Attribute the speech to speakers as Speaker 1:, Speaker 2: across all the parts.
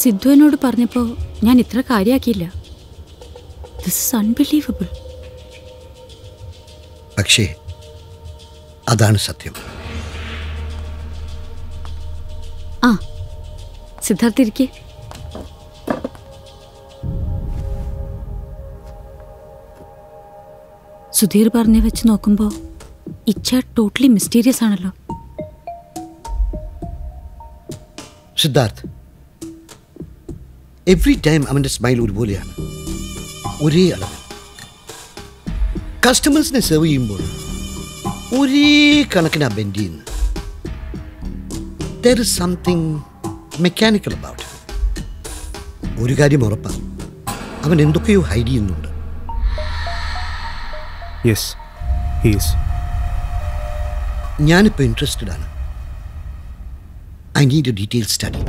Speaker 1: സിദ്ധു എന്നോട് പറഞ്ഞപ്പോൾ ഞാൻ ഇത്ര കാര്യമാക്കിയില്ല ദിസ് ഇസ് അൺബിലീവബിൾ
Speaker 2: പക്ഷേ അതാണ് സത്യം.
Speaker 1: ആ സിദ്ധാർത്ഥ ഇരിക്കേ. സുധീർ പറഞ്ഞ വെച്ച് നോക്കുമ്പോൾ ഇച്ഛ ടോട്ടലി മിസ്റ്റീരിയസ് ആണല്ലോ.
Speaker 2: സിദ്ധാർത്ഥ് എവ്രി ടൈം അവന്റെ സ്മൈൽ ഒരുപോലെയാണ്. ഒരേ അളവ് കസ്റ്റമേഴ്സിനെ സെർവ് ചെയ്യുമ്പോൾ ഒരേ കണക്കിനാ ബെൻഡ് ചെയ്യുന്നത്. There is something mechanical about ഒരു കാര്യം ഉറപ്പാണ്. അവൻ എന്തൊക്കെയോ ഹൈഡ് ചെയ്യുന്നുണ്ട്.
Speaker 3: യെസ് ഹീസ്
Speaker 2: ഞാനിപ്പോൾ ഇൻട്രസ്റ്റഡ് ആണ്. I need a detail study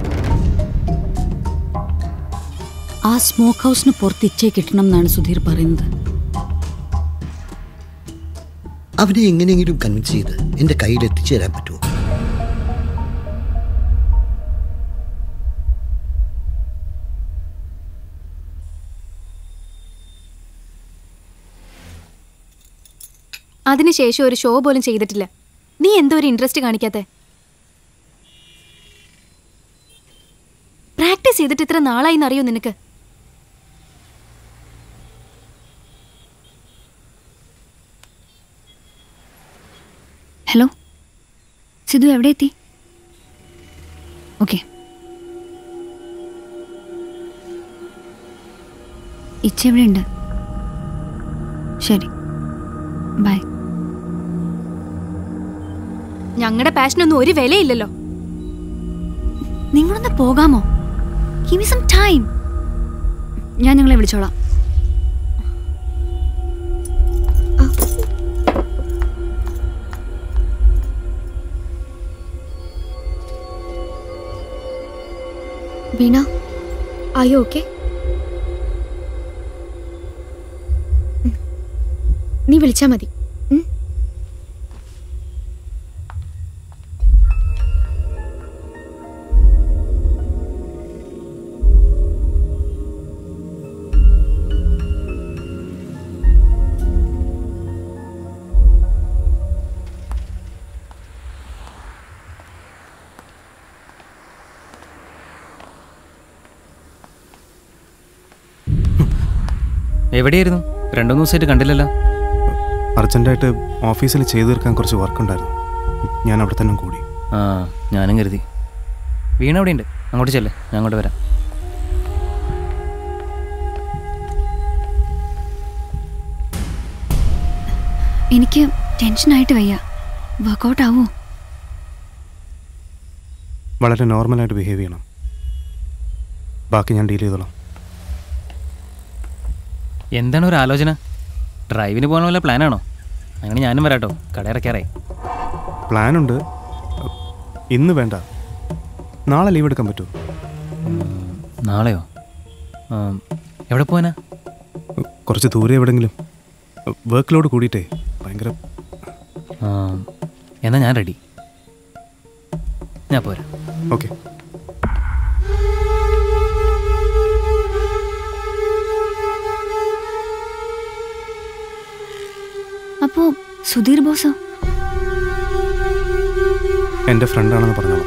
Speaker 1: ആ സ്മോക്ക് ഹൗസിന് പുറത്ത് ഇച്ചേ കിട്ടണം എന്നാണ് സുധീർ പറയുന്നത്.
Speaker 2: അവനെ എങ്ങനെയെങ്കിലും കൺവിൻസ് ചെയ്ത് എന്റെ കയ്യിൽ എത്തിച്ചേരാൻ പറ്റുമോ?
Speaker 4: അതിനുശേഷം ഒരു ഷോ പോലും ചെയ്തിട്ടില്ല. നീ എന്തോ ഒരു ഇൻട്രസ്റ്റ് കാണിക്കാത്ത? പ്രാക്ടീസ് ചെയ്തിട്ട് ഇത്ര നാളായി എന്നറിയോ നിനക്ക്?
Speaker 5: ഹലോ? സിധു എവിടെ എത്തി? ഓക്കെ. ഇച്ച എവിടെയുണ്ട്? ശരി. ബൈ.
Speaker 4: ഞങ്ങളുടെ പാഷനൊന്നും ഒരു വിലയില്ലല്ലോ.
Speaker 5: നിങ്ങളൊന്ന് പോകാമോ? ഗിവ് മി സം ടൈം ഞാൻ നിങ്ങളെ വിളിച്ചോളാം.
Speaker 6: വീണ ആയോ ഓക്കെ നീ വിളിച്ചാ മതി.
Speaker 7: എവിടെയായിരുന്നു? രണ്ടു ദിവസമായിട്ട് കണ്ടില്ലല്ലോ.
Speaker 3: അർജന്റായിട്ട് ഓഫീസിൽ ചെയ്തു തീർക്കാൻ കുറച്ച് വർക്ക് ഉണ്ടായിരുന്നു ഞാൻ അവിടെ തന്നെ കൂടി.
Speaker 7: ആ ഞാനും കരുതി. വീണ അവിടെ ഉണ്ട് അങ്ങോട്ട് ചെല്ലേ. ഞാൻ അങ്ങോട്ട് വരാം.
Speaker 5: എനിക്ക് ടെൻഷനായിട്ട് വയ്യ. വർക്കൗട്ട് ആവോ.
Speaker 3: വളരെ നോർമലായിട്ട് ബിഹേവ് ചെയ്യണം. ബാക്കി ഞാൻ ഡീൽ ചെയ്തോളാം.
Speaker 7: എന്താണ് ഒരു ആലോചന? ഡ്രൈവിന് പോകാൻ വല്ല പ്ലാനാണോ അങ്ങനെ ഞാനും വരാട്ടോ. കടയിറക്കാറായി
Speaker 3: പ്ലാനുണ്ട് ഇന്ന് വേണ്ട. നാളെ ലീവ് എടുക്കാൻ പറ്റുമോ
Speaker 7: നാളെയോ? എവിടെ പോകാനാ
Speaker 3: കുറച്ച് ദൂരെ എവിടെങ്കിലും. വർക്ക് ലോഡ് കൂടിയിട്ടേ. ഭയങ്കര
Speaker 7: എന്നാ ഞാൻ റെഡി ഞാൻ പോരാ.
Speaker 3: ഓക്കെ
Speaker 5: അപ്പോ സുധീർ ബോസോ?
Speaker 3: എന്റെ ഫ്രണ്ടാണെന്ന് പറഞ്ഞോളൂ.